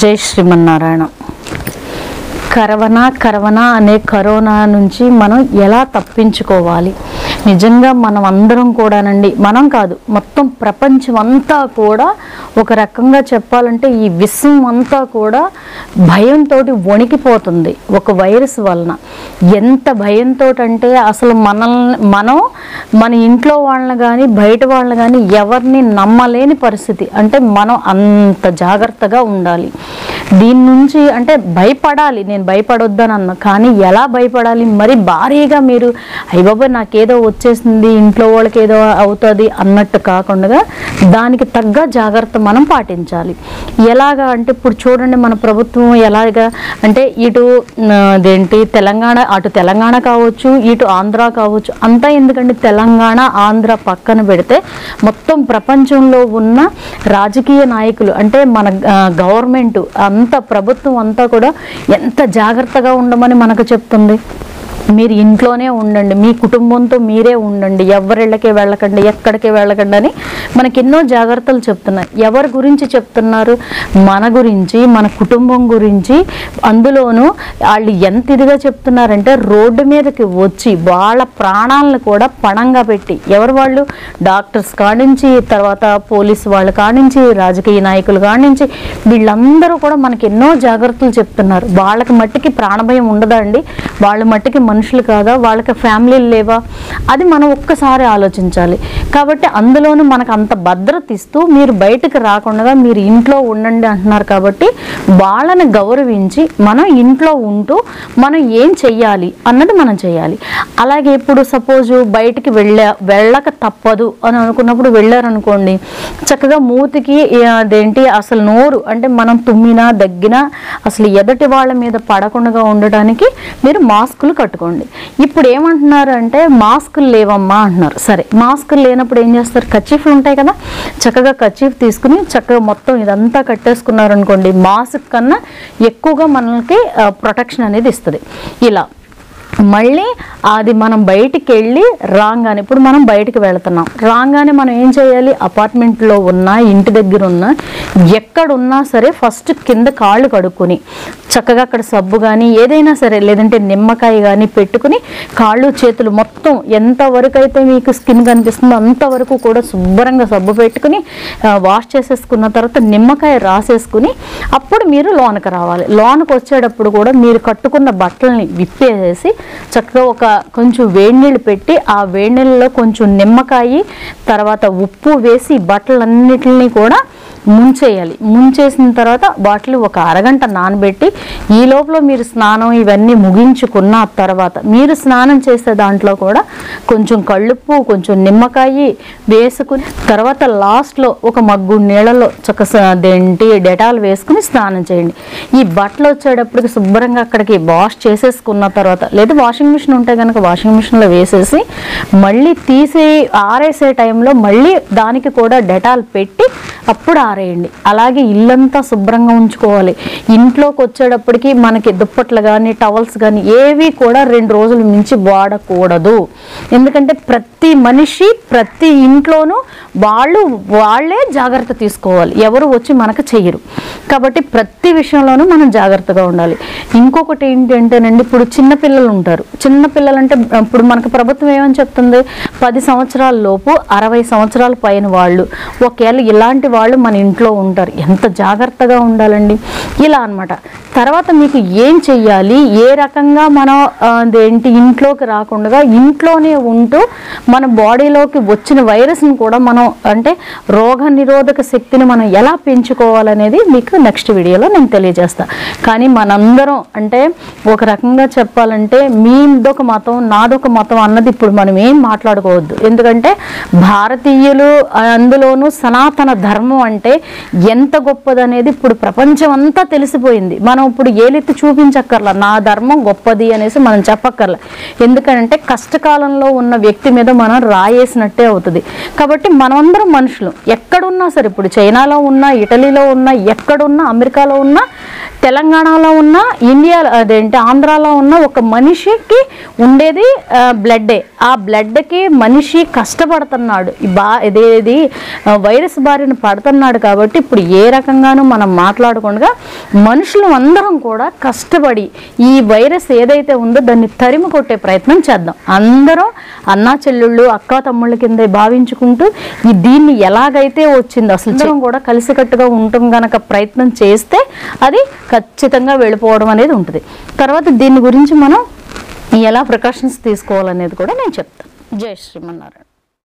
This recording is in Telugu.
జై శ్రీమన్నారాయణ. కరవన కరవన అనే కరోనా నుంచి మనం ఎలా తప్పించుకోవాలి? నిజంగా మనం అందరం కూడానండి మనం కాదు మొత్తం ప్రపంచం అంతా కూడా ఒక రకంగా చెప్పాలంటే ఈ విశ్వం అంతా కూడా భయంతో వణికిపోతుంది ఒక వైరస్ వలన. ఎంత భయంతో అంటే అసలు మనల్ని మనం మన ఇంట్లో వాళ్ళని కానీ బయట వాళ్ళని కానీ ఎవరిని నమ్మలేని పరిస్థితి. అంటే మనం అంత జాగ్రత్తగా ఉండాలి. దీని నుంచి అంటే భయపడాలి నేను భయపడొద్దని అన్న కానీ ఎలా భయపడాలి? మరి భారీగా మీరు అయ్యబాబా నాకేదో వచ్చేసింది ఇంట్లో వాళ్ళకి ఏదో అవుతుంది అన్నట్టు కాకుండా దానికి తగ్గ జాగ్రత్త మనం పాటించాలి. ఎలాగా అంటే ఇప్పుడు చూడండి మన ప్రభుత్వం ఎలాగా అంటే ఇటు అదేంటి తెలంగాణ అటు తెలంగాణ కావచ్చు ఇటు ఆంధ్ర కావచ్చు అంతా ఎందుకంటే తెలంగాణ ఆంధ్ర పక్కన పెడితే మొత్తం ప్రపంచంలో ఉన్న రాజకీయ నాయకులు అంటే మన గవర్నమెంట్ అంత ప్రభుత్వం అంతా కూడా ఎంత జాగ్రత్తగా ఉండమని మనకు చెప్తుంది? మీరు ఇంట్లోనే ఉండండి మీ కుటుంబంతో మీరే ఉండండి ఎవరిళ్ళకి వెళ్ళకండి ఎక్కడికి వెళ్ళకండి అని మనకి ఎన్నో జాగ్రత్తలు చెప్తున్నారు ఎవరి గురించి చెప్తున్నారు? మన గురించి మన కుటుంబం గురించి. అందులోనూ వాళ్ళు ఎంత ఇదిగా చెప్తున్నారంటే రోడ్డు మీదకి వచ్చి వాళ్ళ ప్రాణాలను కూడా పణంగా పెట్టి ఎవరు వాళ్ళు? డాక్టర్స్ కానించి తర్వాత పోలీసు వాళ్ళు కానించి రాజకీయ నాయకులు కానించి వీళ్ళందరూ కూడా మనకి ఎన్నో జాగ్రత్తలు చెప్తున్నారు. వాళ్ళకి మట్టికి ప్రాణభయం ఉండదా అండి వాళ్ళ మట్టికి మనుషులు కాదా? వాళ్ళకి ఫ్యామిలీలు లేవా? అది మనం ఒక్కసారి ఆలోచించాలి. కాబట్టి అందులోనూ మనకు అంత భద్రత ఇస్తూ మీరు బయటకు రాకుండా మీరు ఇంట్లో ఉండండి అంటున్నారు కాబట్టి వాళ్ళని గౌరవించి మనం ఇంట్లో ఉంటూ మనం ఏం చెయ్యాలి అన్నది మనం చేయాలి అలాగే ఇప్పుడు సపోజ్ బయటికి వెళ్ళ వెళ్ళక తప్పదు అని అనుకున్నప్పుడు వెళ్ళారనుకోండి చక్కగా మూతికి అదేంటి అసలు నోరు అంటే మనం తుమ్మినా దగ్గినా అసలు ఎదటి వాళ్ళ మీద పడకుండా ఉండటానికి మీరు మాస్కులు కట్టుకోండి. ఇప్పుడు ఏమంటున్నారు అంటే మాస్కులు లేవమ్మా అంటున్నారు. సరే మాస్కులు లేనప్పుడు ఏం చేస్తారు? కచీఫ్లు ఉంటాయి కదా చక్కగా కర్చీఫ్ తీసుకుని చక్కగా మొత్తం ఇదంతా కట్టేసుకున్నారు అనుకోండి మాస్క్ కన్నా ఎక్కువగా మనకి ప్రొటెక్షన్ అనేది ఇస్తుంది. ఇలా మళ్ళీ అది మనం బయటికి వెళ్ళి రాగానే ఇప్పుడు మనం బయటికి వెళుతున్నాం. రాగానే మనం ఏం చేయాలి? అపార్ట్మెంట్లో ఉన్నా ఇంటి దగ్గర ఉన్నా ఎక్కడున్నా సరే ఫస్ట్ కింద కాళ్ళు కడుక్కొని చక్కగా అక్కడ సబ్బు కానీ ఏదైనా సరే లేదంటే నిమ్మకాయ కానీ పెట్టుకుని కాళ్ళు చేతులు మొత్తం ఎంతవరకు అయితే మీకు స్కిన్ కనిపిస్తుందో అంతవరకు కూడా శుభ్రంగా సబ్బు పెట్టుకుని వాష్ చేసేసుకున్న తర్వాత నిమ్మకాయ రాసేసుకుని అప్పుడు మీరు లోనకి రావాలి. లోనకి వచ్చేటప్పుడు కూడా మీరు కట్టుకున్న బట్టల్ని విప్పేసేసి చక్కగా ఒక కొంచెం వేడి నీళ్ళు పెట్టి ఆ వేడి నీళ్ళలో కొంచెం నిమ్మకాయ తర్వాత ఉప్పు వేసి బట్టలన్నిటిని కూడా ముంచేయాలి. ముంచేసిన తర్వాత బాటిల్ ఒక అరగంట నానబెట్టి ఈ లోపల మీరు స్నానం ఇవన్నీ ముగించుకున్న తర్వాత మీరు స్నానం చేసే దాంట్లో కూడా కొంచెం కళ్ళుప్పు కొంచెం నిమ్మకాయ వేసుకుని తర్వాత లాస్ట్లో ఒక మగ్గు నీళ్ళలో చక్క అదేంటి డెటాల్ వేసుకుని స్నానం చేయండి. ఈ బట్టలు వచ్చేటప్పటికి శుభ్రంగా అక్కడికి వాష్ చేసేసుకున్న తర్వాత లేదా వాషింగ్ మిషన్ ఉంటే కనుక వాషింగ్ మిషన్లో వేసేసి మళ్ళీ తీసి ఆరేసే టైంలో మళ్ళీ దానికి కూడా డెటాల్ పెట్టి అప్పుడు పారేయండి. అలాగే ఇల్లంతా శుభ్రంగా ఉంచుకోవాలి. ఇంట్లోకి వచ్చేటప్పటికి మనకి దుప్పట్లు కానీ టవల్స్ కానీ ఏవి కూడా రెండు రోజుల నుంచి వాడకూడదు. ఎందుకంటే ప్రతి మనిషి ప్రతి ఇంట్లోనూ వాళ్ళు వాళ్ళే జాగ్రత్త తీసుకోవాలి. ఎవరు వచ్చి మనకు చెయ్యరు. కాబట్టి ప్రతి విషయంలోనూ మనం జాగ్రత్తగా ఉండాలి. ఇంకొకటి ఏంటంటేనండి ఇప్పుడు చిన్నపిల్లలు ఉంటారు. చిన్న పిల్లలు అంటే ఇప్పుడు మనకు ప్రభుత్వం ఏమని చెప్తుంది? పది సంవత్సరాల లోపు అరవై సంవత్సరాల పైన వాళ్ళు. ఒకవేళ ఇలాంటి వాళ్ళు మన ఇంట్లో ఉంటారు. ఎంత జాగ్రత్తగా ఉండాలండి? ఇలా అన్నమాట. తర్వాత మీకు ఏం చెయ్యాలి? ఏ రకంగా మనం అదేంటి ఇంట్లోకి రాకుండా ఇంట్లోనే ఉంటూ మన బాడీలోకి వచ్చిన వైరస్ని కూడా మనం అంటే రోగ నిరోధక శక్తిని మనం ఎలా పెంచుకోవాలనేది మీకు నెక్స్ట్ వీడియోలో నేను తెలియజేస్తాను కానీ మనందరం అంటే ఒక రకంగా చెప్పాలంటే మీదొక మతం నాదొక మతం అన్నది ఇప్పుడు మనం ఏం మాట్లాడుకోవద్దు. ఎందుకంటే భారతీయులు అందులోనూ సనాతన ధర్మం అంటే ఎంత గొప్పదనేది ఇప్పుడు ప్రపంచం అంతా తెలిసిపోయింది. మనం ఇప్పుడు ఏలెత్తి చూపించక్కర్లా నా ధర్మం గొప్పది అనేసి మనం చెప్పక్కర్లా. ఎందుకంటే కష్టకాలంలో ఉన్న వ్యక్తి మీద మనం రాయేసినట్టే అవుతుంది. కాబట్టి మనమందరం మనుషులు. ఎక్కడున్నా సరే ఇప్పుడు చైనాలో ఉన్నా ఇటలీలో ఉన్నా ఎక్కడున్నా అమెరికాలో ఉన్నా తెలంగాణలో ఉన్న ఇండియా అదేంటి ఆంధ్రాలో ఉన్న ఒక మనిషికి ఉండేది బ్లడ్డే ఆ బ్లడ్కి మనిషి కష్టపడుతున్నాడు. బా ఇదేది వైరస్ బారిన పడుతున్నాడు కాబట్టి ఇప్పుడు ఏ రకంగానూ మనం మాట్లాడకుండా మనుషులు అందరం కూడా కష్టపడి ఈ వైరస్ ఏదైతే ఉందో దాన్ని తరిమి కొట్టే ప్రయత్నం చేద్దాం. అందరం అన్నా చెల్లెళ్ళు అక్క తమ్ముళ్ళ కింద భావించుకుంటూ ఈ దీన్ని ఎలాగైతే వచ్చిందో అసలు కూడా కలిసికట్టుగా ఉండటం గనక ప్రయత్నం చేస్తే అది ఖచ్చితంగా వెళ్ళిపోవడం అనేది ఉంటుంది. తర్వాత దీని గురించి మనం ఎలా ప్రికాషన్స్ తీసుకోవాలనేది కూడా నేను చెప్తాను. జై శ్రీమన్నారాయణ.